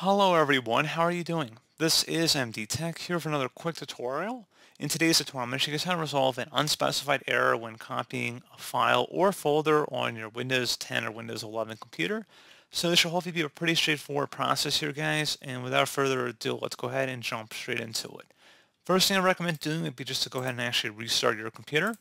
Hello everyone, how are you doing? This is MD Tech here for another quick tutorial. In today's tutorial, I'm going to show you how to resolve an unspecified error when copying a file or folder on your Windows 10 or Windows 11 computer. So this should hopefully be a pretty straightforward process here guys, and without further ado, let's go ahead and jump straight into it. First thing I recommend doing would be just to go ahead and actually restart your computer.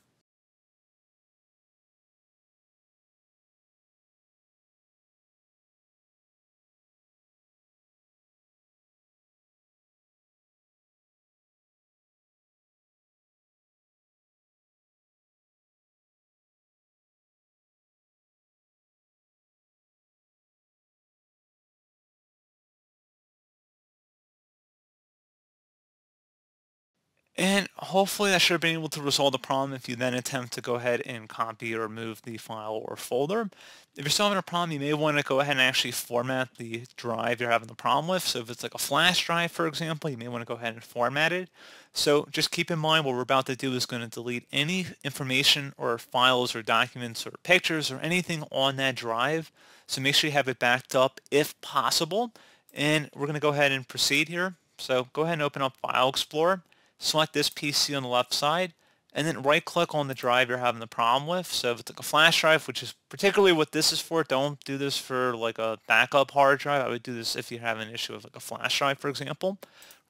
And hopefully that should have been able to resolve the problem if you then attempt to go ahead and copy or move the file or folder. If you're still having a problem, you may want to go ahead and actually format the drive you're having the problem with. So if it's like a flash drive, for example, you may want to go ahead and format it. So just keep in mind what we're about to do is going to delete any information or files or documents or pictures or anything on that drive. So make sure you have it backed up if possible. And we're going to go ahead and proceed here. So go ahead and open up File Explorer select this PC on the left side, and then right click on the drive you're having the problem with. So if it's like a flash drive, which is particularly what this is for, don't do this for like a backup hard drive. I would do this if you have an issue with like a flash drive, for example.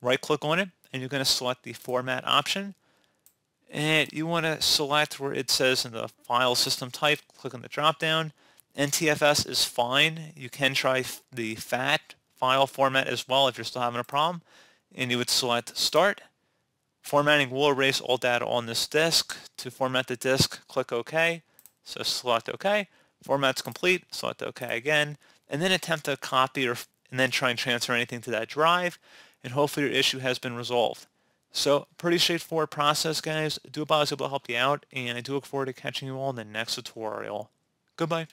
Right click on it, and you're going to select the format option. And you want to select where it says in the file system type, click on the drop down. NTFS is fine. You can try the FAT file format as well if you're still having a problem. And you would select start Formatting will erase all data on this disk. To format the disk, click OK. So select OK. Format's complete, select OK again, and then attempt to copy or and then try and transfer anything to that drive, and hopefully your issue has been resolved. So pretty straightforward process, guys. Do hope I was able to help you out, and I do look forward to catching you all in the next tutorial. Goodbye.